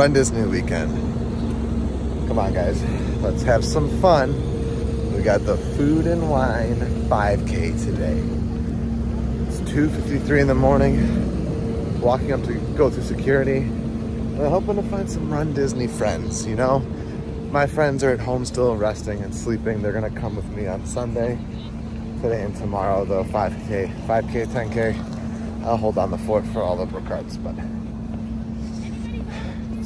Run Disney weekend. Come on, guys. Let's have some fun. We got the Food and Wine 5K today. It's 2.53 in the morning. Walking up to go through security. I'm hoping to find some Run Disney friends, you know? My friends are at home still resting and sleeping. They're gonna come with me on Sunday, today and tomorrow, though 5K, 5K, 10K. I'll hold on the fort for all the cards, but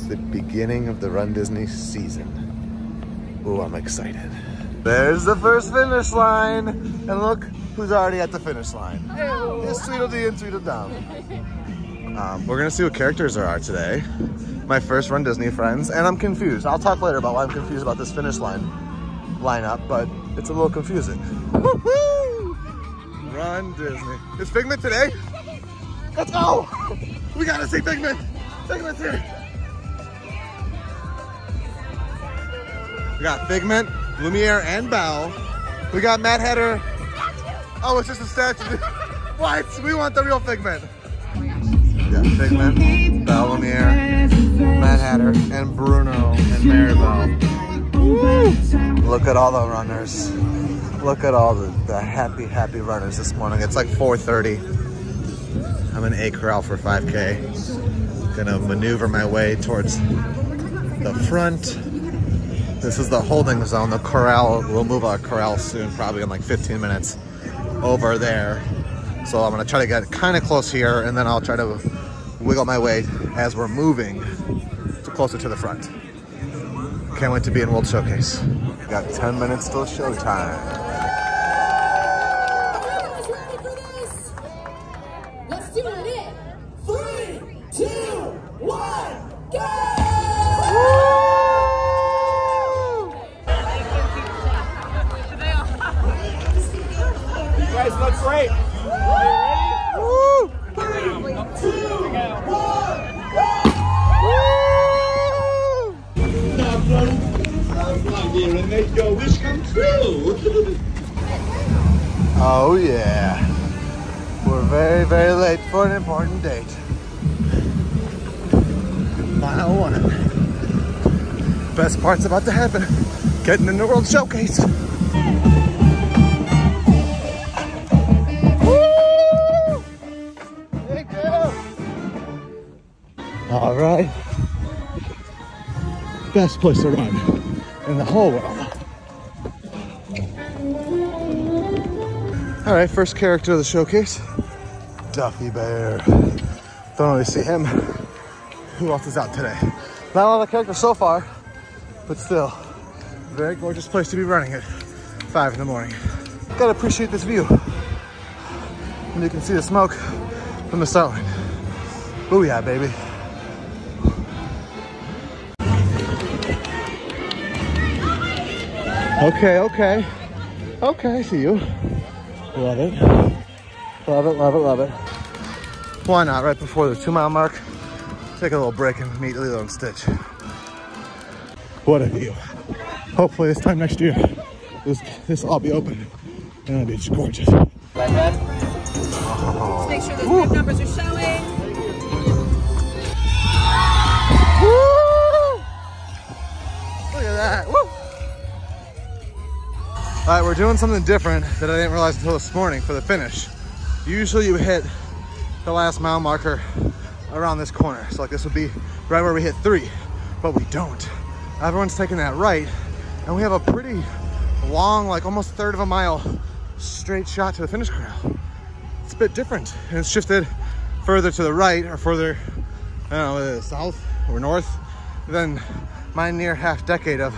it's the beginning of the Run Disney season. Oh, I'm excited. There's the first finish line. And look who's already at the finish line. It's Tweedledee and Tweedledum. Um, we're gonna see what characters there are today. My first Run Disney friends, and I'm confused. I'll talk later about why I'm confused about this finish line lineup, but it's a little confusing. Run Disney. Is Figment today? Let's go! We gotta see Figment! Figment's here! We got Figment, Lumiere, and Bow. We got Mad Hatter. Oh, it's just a statue. what? We want the real Figment. Yeah, Figment, Bow Lumiere, Mad Hatter, and Bruno and Mirabel. Look at all the runners. Look at all the, the happy, happy runners this morning. It's like 4.30. I'm in A Corral for 5K. Gonna maneuver my way towards the front. This is the holding zone. The corral, we'll move our corral soon, probably in like 15 minutes over there. So I'm gonna try to get kind of close here and then I'll try to wiggle my way as we're moving to closer to the front. Can't wait to be in World Showcase. Got 10 minutes till showtime. And make your wish come true. Oh yeah. We're very, very late for an important date. Mile one. Best part's about to happen. Getting in the World Showcase. Woo! Thank you. All right. Best place to run in the whole world. All right, first character of the showcase, Duffy Bear. Don't really see him. Who else is out today? Not a lot of characters so far, but still, very gorgeous place to be running at five in the morning. Gotta appreciate this view. And you can see the smoke from the start line. Booyah, baby. Okay, okay. Okay, I see you. Love it. Love it, love it, love it. Why not, right before the two mile mark, take a little break and meet Lilo and Stitch. What a view. Hopefully this time next year, this this will all be open and it'll be just gorgeous. Just make sure those numbers are showing. Woo! Look at that. Woo! All right, we're doing something different that I didn't realize until this morning for the finish. Usually you hit the last mile marker around this corner. So like this would be right where we hit three, but we don't. Everyone's taking that right and we have a pretty long, like almost a third of a mile straight shot to the finish corral. It's a bit different and it's shifted further to the right or further, I don't know, south or north than my near half decade of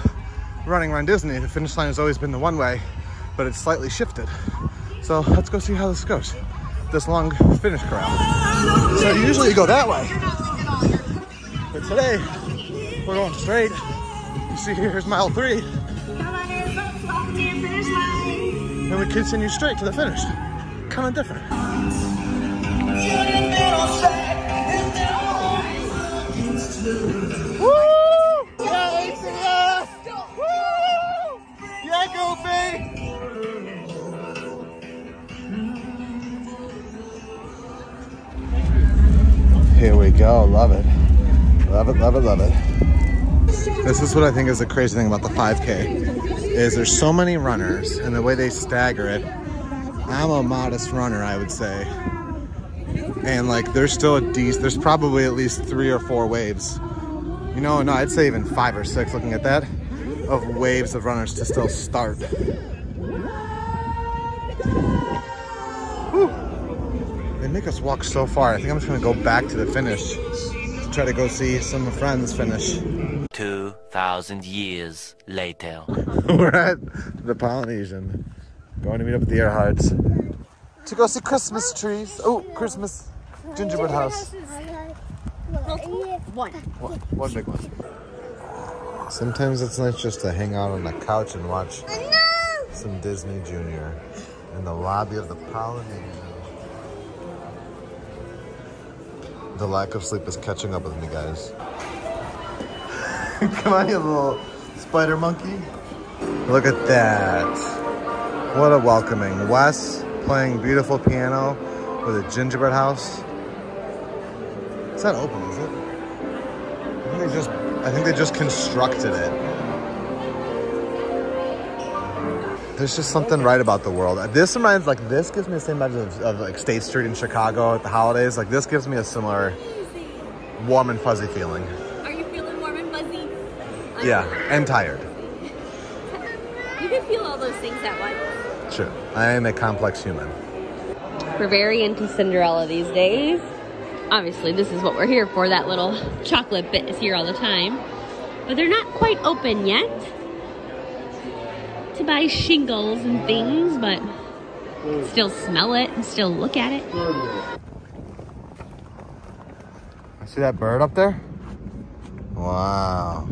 running around Disney. The finish line has always been the one way, but it's slightly shifted. So let's go see how this goes. This long finish corral. So usually you go that way. But today, we're going straight. You see here's mile three. And we continue straight to the finish. Kind of different. It, love it. This is what I think is the crazy thing about the 5K is there's so many runners and the way they stagger it. I'm a modest runner, I would say. And like there's still a decent, there's probably at least three or four waves. You know, no, I'd say even five or six looking at that of waves of runners to still start. Whew. They make us walk so far. I think I'm just gonna go back to the finish to try to go see some friends finish. 2,000 years later. We're at the Polynesian, going to meet up with the Earharts to go see Christmas trees. Oh, Christmas gingerbread house. One. One, one big one. Sometimes it's nice just to hang out on the couch and watch some Disney Junior in the lobby of the Polynesian. The lack of sleep is catching up with me, guys. Come on, you little spider monkey. Look at that. What a welcoming. Wes playing beautiful piano with a gingerbread house. It's not open, is it? I think they just I think they just constructed it. There's just something right about the world. This reminds like this gives me the same vibes of, of like State Street in Chicago at the holidays. Like this gives me a similar warm and fuzzy feeling. Are you feeling warm and fuzzy? Yeah, and tired. You can feel all those things at once. Sure. I am a complex human. We're very into Cinderella these days. Obviously, this is what we're here for. That little chocolate bit is here all the time. But they're not quite open yet to buy shingles and things, but still smell it and still look at it. I see that bird up there? Wow.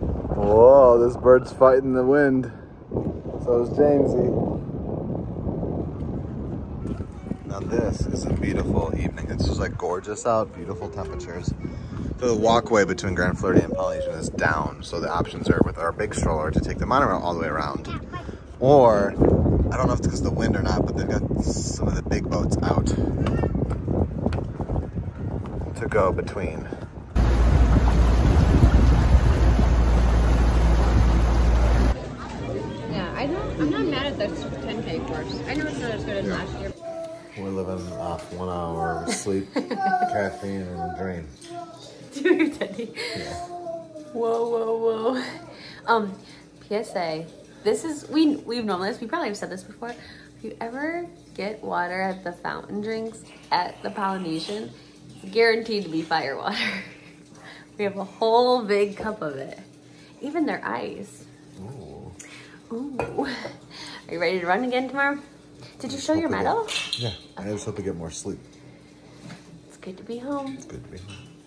Whoa, this bird's fighting the wind. So is Jamesy. Now this is a beautiful evening. It's just like gorgeous out, beautiful temperatures. So the walkway between Grand Floridian and Polynesian is down. So the options are with our big stroller to take the monorail all the way around. Or, I don't know if it's because of the wind or not, but they've got some of the big boats out to go between. Yeah, I don't, I'm not mad at this 10K course. I know it's not as good as last year. We're living off one hour of sleep, caffeine, and a dream. Teddy. Whoa, whoa, whoa. Um, PSA. This is we we've known this. We probably have said this before. If you ever get water at the fountain drinks at the Polynesian, it's guaranteed to be fire water. we have a whole big cup of it. Even their ice. Ooh. Are you ready to run again tomorrow? Did you show your medal? Yeah, I just hope to get more sleep. It's good to be home. It's good to be home.